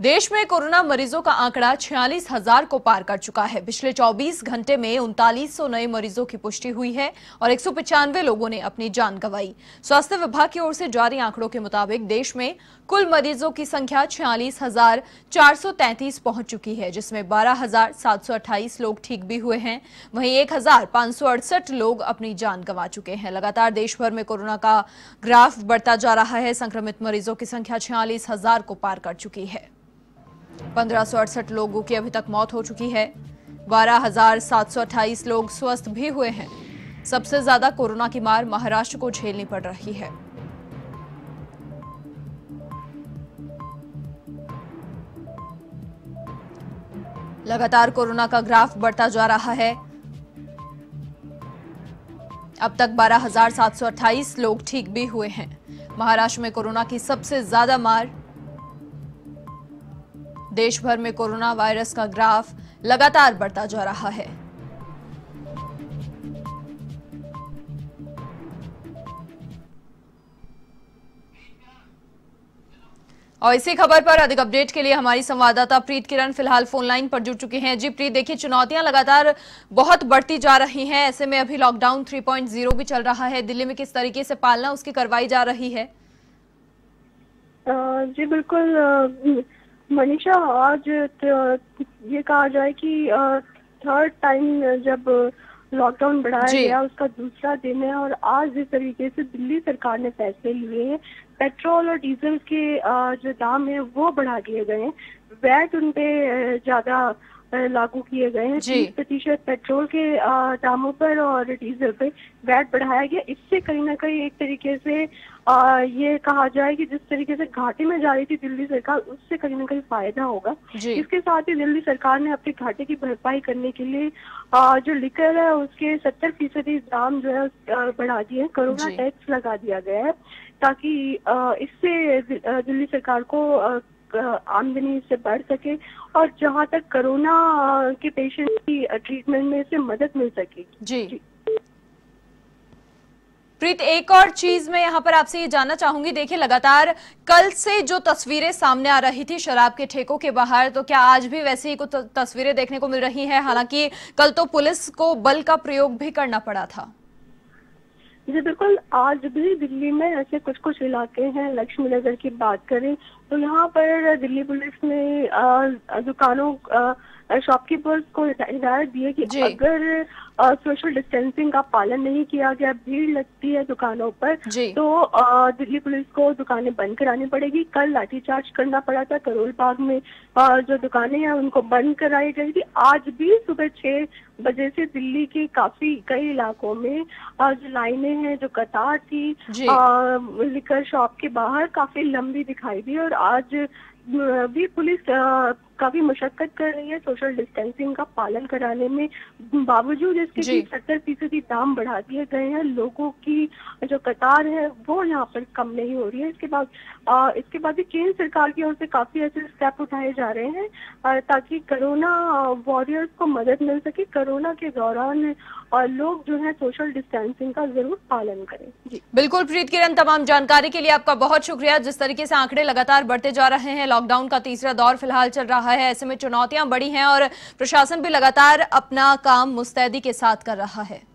देश में कोरोना मरीजों का आंकड़ा छियालीस हज़ार को पार कर चुका है। पिछले 24 घंटे में उनतालीस नए मरीजों की पुष्टि हुई है और एक लोगों ने अपनी जान गंवाई। स्वास्थ्य विभाग की ओर से जारी आंकड़ों के मुताबिक देश में कुल मरीजों की संख्या छियालीस हज़ार चार सौ पहुँच चुकी है, जिसमें बारह हज़ार सात सौ अट्ठाईस लोग ठीक भी हुए हैं। वहीं एक हज़ार पाँच सौ अड़सठ लोग अपनी जान गंवा चुके हैं। लगातार देश भर में कोरोना का ग्राफ बढ़ता जा रहा है। संक्रमित मरीजों की संख्या छियालीस हज़ार को पार कर चुकी है। पंद्रह लोगों की अभी तक मौत हो चुकी है। बारह लोग स्वस्थ भी हुए हैं। सबसे ज़्यादा कोरोना की मार महाराष्ट्र को झेलनी पड़ रही है। लगातार कोरोना का ग्राफ बढ़ता जा रहा है। अब तक 12,728 लोग ठीक भी हुए हैं। महाराष्ट्र में कोरोना की सबसे ज़्यादा मार देश भर में कोरोना वायरस का ग्राफ लगातार बढ़ता जा रहा है। और इसी खबर पर अधिक अपडेट के लिए हमारी संवाददाता प्रीत किरण फ़िलहाल फ़ोन लाइन पर जुड़ चुके हैं। जी प्रीत, देखिए, चुनौतियाँ लगातार बहुत बढ़ती जा रही हैं। ऐसे में अभी लॉकडाउन 3.0 भी चल रहा है। दिल्ली में किस तरीके से पालना, उसकी करवाई जा रही है? जी, बिल्कुल मनीषा आज ये कहा जाए कि थर्ड टाइम जब लॉकडाउन बढ़ाया गया उसका दूसरा दिन है और आज जिस तरीके से दिल्ली सरकार ने फैसले लिए हैं पेट्रोल और डीजल के जो दाम है वो बढ़ा दिए गए हैं। वैट उनपे ज़्यादा लागू किए गए हैं। तीस प्रतिशत पेट्रोल के दामों पर और डीजल पे वैट बढ़ाया गया। इससे कहीं ना कहीं एक तरीके से आ, ये कहा जाए कि जिस तरीके से घाटे में जा रही थी दिल्ली सरकार उससे कहीं ना कहीं फ़ायदा होगा। इसके साथ ही दिल्ली सरकार ने अपने घाटे की भरपाई करने के लिए आ, जो लिकर है उसके सत्तर फ़ीसदी दाम जो है बढ़ा दिए कोरोना टैक्स लगा दिया गया है ताकि इससे दिल्ली सरकार को आमदनी से बढ़ सके और जहाँ तक कोरोना के पेशेंट की ट्रीटमेंट में से मदद मिल सके। जी, जी। प्रीत एक और चीज़ मैं यहाँ पर आपसे ये जानना चाहूँगी। देखिए लगातार कल से जो तस्वीरें सामने आ रही थी शराब के ठेकों के बाहर तो क्या आज भी वैसे ही कुछ तस्वीरें देखने को मिल रही हैं? हालाँकि कल तो पुलिस को बल का प्रयोग भी करना पड़ा था। जी, बिल्कुल। आज भी दिल्ली में ऐसे कुछ कुछ इलाके हैं लक्ष्मी नगर की बात करें तो यहाँ पर दिल्ली पुलिस ने दुकानों शॉपकीपर्स को हिदायत दी है कि अगर सोशल डिस्टेंसिंग का पालन नहीं किया गया भीड़ लगती है दुकानों पर तो आ, दिल्ली पुलिस को दुकानें बंद करानी पड़ेगी। कल लाठीचार्ज करना पड़ा था करोल बाग में आ, जो दुकानें हैं उनको बंद कराई गई थी आज भी सुबह छह बजे से दिल्ली के काफ़ी कई इलाकों में जो लाइनें हैं जो कतार थी लिकर शॉप के बाहर काफ़ी लंबी दिखाई दी और आज भी पुलिस काफ़ी मशक्कत कर रही है सोशल डिस्टेंसिंग का पालन कराने में। बावजूद इसके कि सत्तर फ़ीसदी दाम बढ़ा दिए गए हैं। लोगों की जो कतार है वो यहाँ पर कम नहीं हो रही है। इसके बाद आ, इसके बाद भी केंद्र सरकार की ओर से काफ़ी ऐसे स्टेप उठाए जा रहे हैं ताकि कोरोना वॉरियर्स को मदद मिल सके। कोरोना के दौरान और लोग जो है सोशल डिस्टेंसिंग का ज़रूर पालन करें। जी। बिल्कुल प्रीत किरण तमाम जानकारी के लिए आपका बहुत शुक्रिया। जिस तरीके से आंकड़े लगातार बढ़ते जा रहे हैं लॉकडाउन का तीसरा दौर फ़िलहाल चल रहा है। ऐसे में चुनौतियाँ बड़ी हैं और प्रशासन भी लगातार अपना काम मुस्तैदी के साथ कर रहा है।